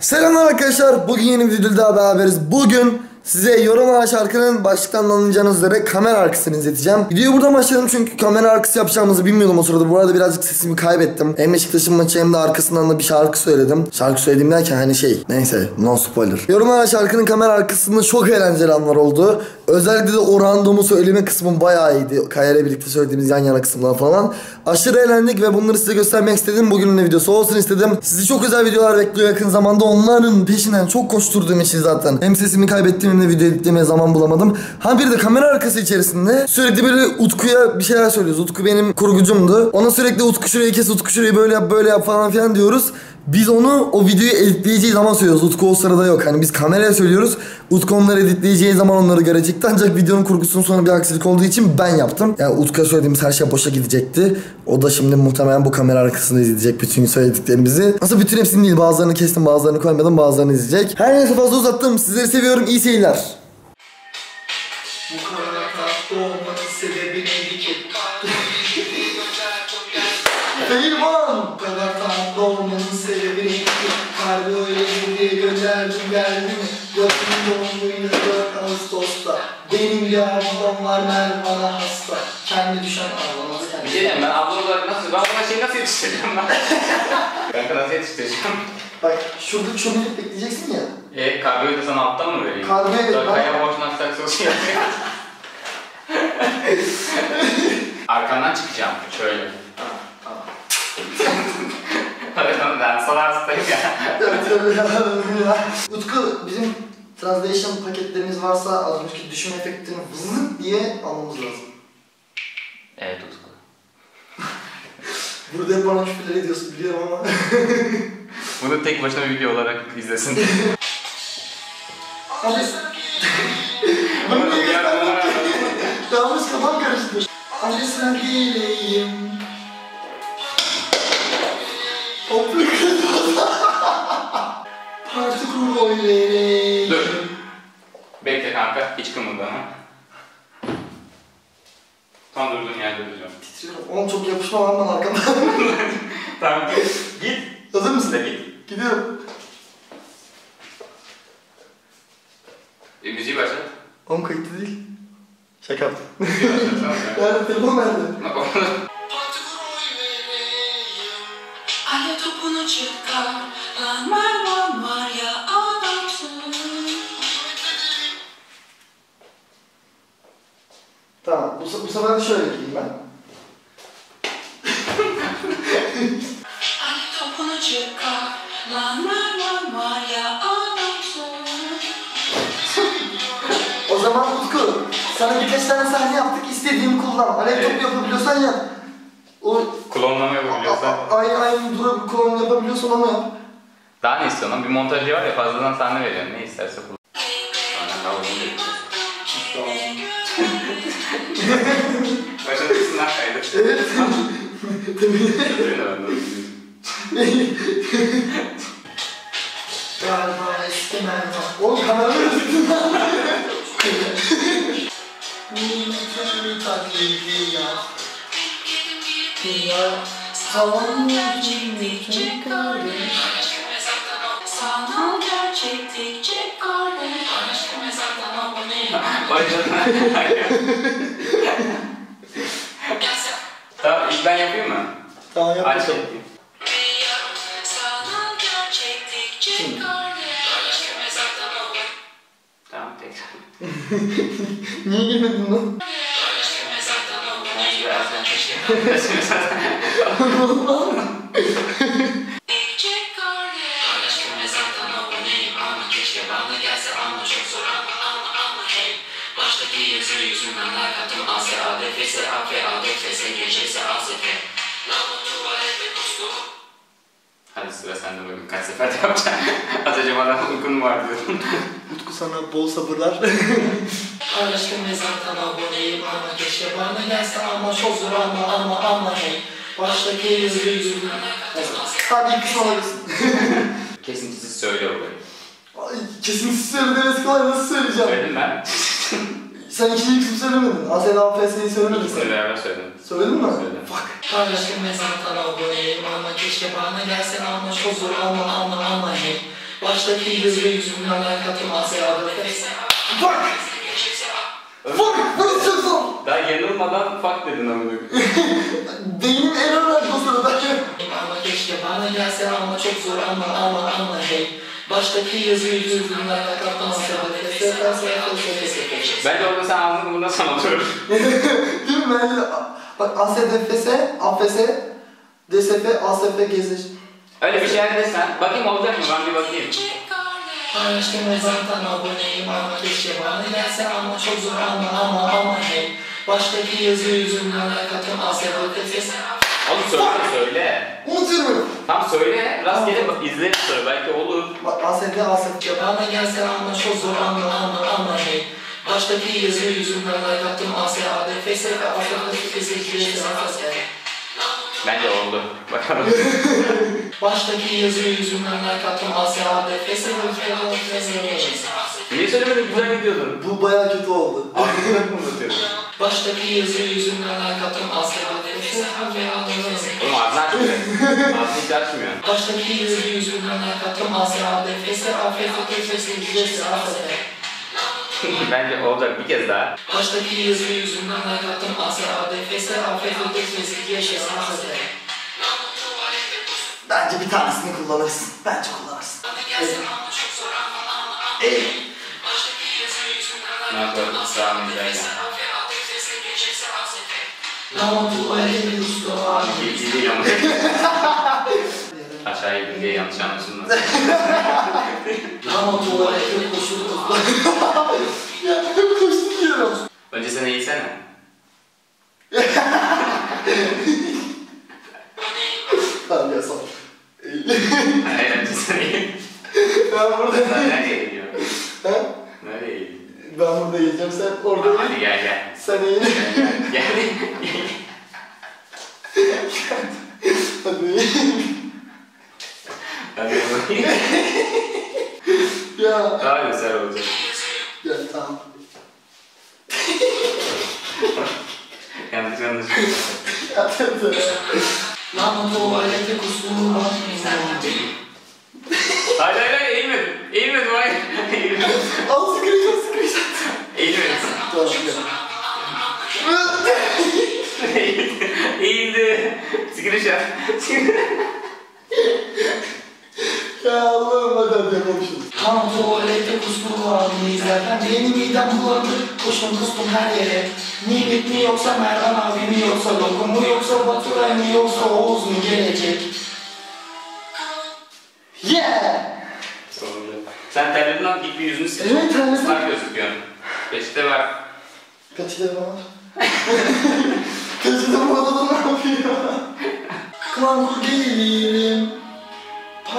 Selamlar arkadaşlar. Bugün yeni bir videoda daha beraberiz. Bugün size yorumlanan şarkının başlıktan anlayacağınız üzere kamera arkasını izleteceğim. Videoyu buradan başladım çünkü kamera arkası yapacağımızı bilmiyordum o sırada. Bu arada birazcık sesimi kaybettim. Hem Beşiktaş'ın maçı hem de arkasından da bir şarkı söyledim. Şarkı söylediğim derken hani şey neyse no spoiler. Yorumlanan şarkının kamera arkasında çok eğlenceli anlar oldu. Özellikle de o randomu söyleme kısmım bayağı iyiydi. Kaya ile birlikte söylediğimiz yan yana kısımlar falan. Aşırı eğlendik ve bunları size göstermek istedim. Bugünün de videosu olsun istedim. Sizi çok güzel videolar bekliyor yakın zamanda. Onların peşinden çok koşturduğum için zaten. Hem sesimi kaybettim hem de video editlemeye zaman bulamadım. Ha bir de kamera arkası içerisinde sürekli böyle Utku'ya bir şeyler söylüyoruz. Utku benim kurgucumdu. Ona sürekli Utku şurayı kes, Utku şurayı böyle yap, böyle yap falan filan diyoruz. Biz onu o videoyu editleyeceği zaman söylüyoruz. Utku o sırada yok. Hani biz kameraya söylüyoruz. Utku onları editleyeceği zaman onları görecekti. Ancak videonun kurgusunun sonra bir aksilik olduğu için ben yaptım. Yani Utku'ya söylediğimiz her şey boşa gidecekti. O da şimdi muhtemelen bu kamera arkasında izleyecek bütün söylediklerimizi. Nasıl bütün hepsini değil. Bazılarını kestim, bazılarını koymadım, bazılarını izleyecek. Her neyse fazla uzattım. Sizleri seviyorum. İyi seyirler. Bu kadar tatlı olmanın sebebi neydi ki? Eyvah! Bu kadar tatlı olmanın sebebi neydi ki? Kalbi öyle gidiyor gönderdim geldi mi? Götüm doğumluydu 4 Ağustos'ta Benim bir ablam var Mervan'a hasta Kendi düşen ablamaz Bir kendi şey diyeyim ben abla olarak nasıl, ben buna şeyi nasıl yetiştireceğim ben? Kanka nasıl yetiştireceğim? Bak şurada şunu bekleyeceksin ya. E kargoyu da sana alttan mı vereyim? Kargoyu evet, ben- Kaya boşnak saksosu yapıyor. Arkandan çıkacağım şöyle. Ben sana hastayım ya. Utku bizim translation paketlerimiz varsa az önceki düşme efektini vızık diye almamız lazım. Evet Utku. Burada hep bana küfürler ediyorsun biliyorum ama. Bunu tek başına video olarak izlesin. Abi. Bunu niye gösterdin ki? Yanlış kafam karıştı. Hadi sen geleyim Toplu Parti kur oy vereyim Dur. Bekle kanka, hiç kımıldama. Tam durduğun yerde duracağım. Titriyorum. Oğlum çok yapışma lan bana arkamdan. Tamam git. Git. Hazır mısın? De git. Gidiyorum. E, müziği başlat. Oğlum kayıtlı değil. Şaka yaptım. Müziği başlatsana sen. Nerede telefon nerede? Topunu çıkar Lan var ya adamsın Tamam. Bu, se- bu sefer de şöyle gideyim ben. Ale topunu çıkar O zaman Utku, sana birkaç tane sahne yaptık, istediğimi kullan. Alev Evet. topu yapabiliyorsan yap. O Klonlama yapabiliyorsan. aynı aynı dura klon yapabiliyorsan onu yap. Daha ne istiyorsun? lan? Bir montajı var ya fazladan sahne veriyorsun. Ne isterse kullan. Başladıksın lan kaydı. Evet. Oğlum kameranı özledin lan. Nimetleri taklidi ya Ya Sanal gerçeklikçe kardeş Sanal gerçeklikçe kardeş Aşkı mezardan aboneyim Başladın. Tamam ilk ben yapayım mı? Tamam yap Aç ama ama hey Baştaki yazı yüzünden lakatım AS ADFS AP Sıra sende bugün. Kaç sefer de yapacağım. Az önce bana uygun var diyordun. Utku sana bol sabırlar. Aşkı mezardan aboneyim ama keşke bana gelse ama çok zor ama ama ama hey Baştaki yüzü yüzünden Hadi ilk kısmı alabilirsin. Kesintisiz söyle olayı. Ay, Kesintisiz söyle demesi kolay nasıl söyleyeceğim? Söyledim ben. Sen ikinci kısmı söylemedin. Asel AFS'yi söylemedin İkisini sen. beraber söyledim. Söyledin mi? Söyledim. Fuck. Aşkı mezardan aboneyim ama keşke bana gelse ama çok zor ama ama ama hey Baştaki yazı yüzümden katım Asya Adefes Fuck! Fuck! Nasıl çıksın? Daha yanılmadan fuck dedin amına. Beynim error verdi o sırada. Ama keşke bana gelse ama çok zor ama ama ama hey Baştaki yazı yüzümden katım Asya Adefes Asya Adefes Bence orada sen ağzını bundan sonra oturur. Değil mi? Bence Bak ASDFS, AFS, DSF, ASF gezir. Öyle bir şeyler desen. Bakayım olacak mı? Ben bir bakayım. Paylaştım ve zaten aboneyim ama keşke bana gelse ama çok zor ama ama ama hey Baştaki yazı yüzümden katım Asya Adefes Oğlum söyle söyle. Unutuyorum. Tam söyle. Rastgele bak izle sonra belki olur. Bak ASD, ASF. Bana gelse ama çok zor ama ama ama hey Baştaki yazı yüzümden katım Asya ADFS ve ADFS Bence oldu. Bakalım. Baştaki yazı yüzümden katım Asya ADFS ve Niye söylemedin? Güzel gidiyordun. Bu bayağı kötü oldu. Aklını mı unutuyordun? Baştaki yazı yüzümden katım Asya ADFS Oğlum ağzını açmıyor. Ağzını hiç açmıyor. Baştaki yazı yüzümden katım Asya ADFS AFFS Bence olacak bir kez daha. Baştaki yazı yüzümden katım Asya ADFS AFFS Bence bir tanesini kullanırsın. Bence kullanırsın. Evet. Ne yapalım? Sağ güzel Ama bu öyle bir usta var. Ama. Aşağıya gidin diye yanlış anlaşılmasın. Ama tuvalete koşuldu. Ya hep koştum diyorum. Önce sen eğilsene. Tamam ya sağ ol. Hayır önce sen eğil. Ben burada Sen nereye eğiliyorsun? Ha? Nereye eğiliyorsun? Ben burada yiyeceğim sen orada ye. Hadi gel gel. Sen ye. Gel. Hadi ye. Hadi bakayım. Ya. Daha güzel olacak. Ya tamam. Yanlış yanlış. Ya tabii. Ama tuvalete kustum Hayır hayır hayır eğilmedim. Eğilmedim hayır. Eğilmedim. Al sıkıracağım sıkıracağım. Eğilmedim. Tamam ya. Eğildi. Screenshot. Ya Allah'ım yapalım şunu. Tam tuvalete kustum abimi izlerken benim midem bulandı Koştum kustum her yere Nimet mi yoksa Mervan abi mi yoksa Lokum mu yoksa Baturay mı yoksa Oğuz mu gelecek Yeah! Sen terledin lan git bir yüzünü sil. Evet, terledim. Islak gözüküyorsun. Peçete var. Peçete var. Peçete bu adada ne yapıyor? Klankur gelirim.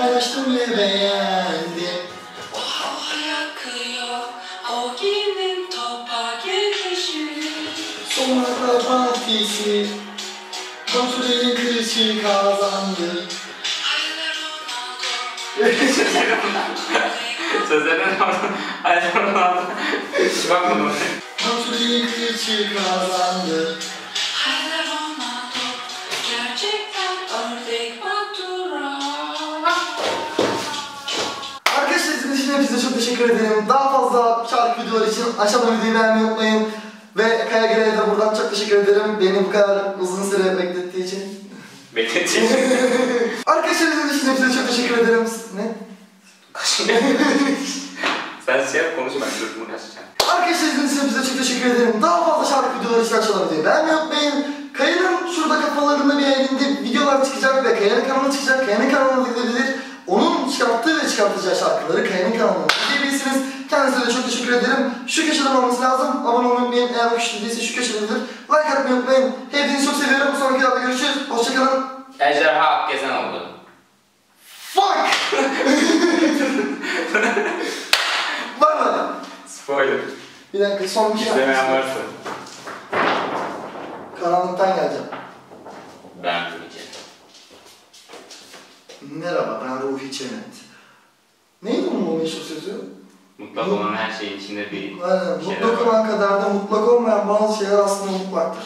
Paylaştım ve beğendim. Hava yakıyor, o giyinin topa gelişi. Sonra partisi. Baturay'ın kılıcı kazandı. Ronaldo, Sözlerden orada. Hayır. Hiç bakmadım. Baturay'ın kılıcı kazandı. Hepinize çok teşekkür ederim. Daha fazla şarkı videoları için aşağıdan videoyu beğenmeyi unutmayın. Ve Kaya Gelen'e de buradan çok teşekkür ederim. Beni bu kadar uzun süre beklettiği için. Bekleteyim. Arkadaşlar izlediğiniz için hepinize çok teşekkür ederim. Ne? Sen şey yap konuş ben sırtımı kaçacağım. Arkadaşlar izlediğiniz için hepinize çok teşekkür ederim. Daha fazla şarkı videoları için aşağıdan videoyu beğenmeyi unutmayın. Kaya'nın şurada kafalarında bir yerinde videolar çıkacak ve Kaya'nın kanalına çıkacak. Kaya'nın kanalına gidebilir. Çıkartacağı şarkıları Kaya'nın kanalına izleyebilirsiniz. Kendisine de çok teşekkür ederim. Şu köşeden olması lazım. Abone olmayı unutmayın. Eğer bu köşede değilse şu köşededir. Like atmayı unutmayın. Hepinizi çok seviyorum. Sonraki videoda görüşürüz. Hoşçakalın. Ejderha Akgezen oldu. Fuck! Var mı? Spoiler. Bir dakika son bir şey İzlemeyen varsa. Karanlıktan geleceğim. Ben bilmeyeceğim. Merhaba ben Ruhi Çenet. Neydi bunun o meşhur sözü? Mutlak olan her şeyin içinde bir Aynen. şeyler Mutlak var. olan kadar da mutlak olmayan bazı şeyler aslında mutlaktır.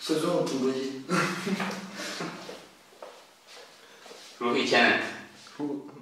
Sözü unuttum Ruhi. Ruhi Çenet. Ru-